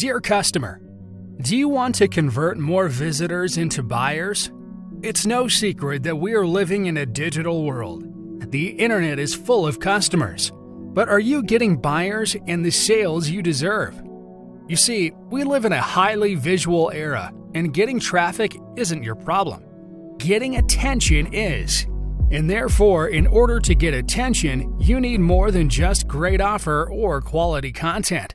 Dear customer, do you want to convert more visitors into buyers? It's no secret that we are living in a digital world. The internet is full of customers. But are you getting buyers and the sales you deserve? You see, we live in a highly visual era, and getting traffic isn't your problem. Getting attention is. And therefore, in order to get attention, you need more than just great offer or quality content.